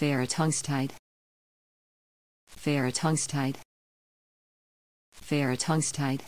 Fair a tongues tight. Fair a tongues tight. Fair a tongues tight.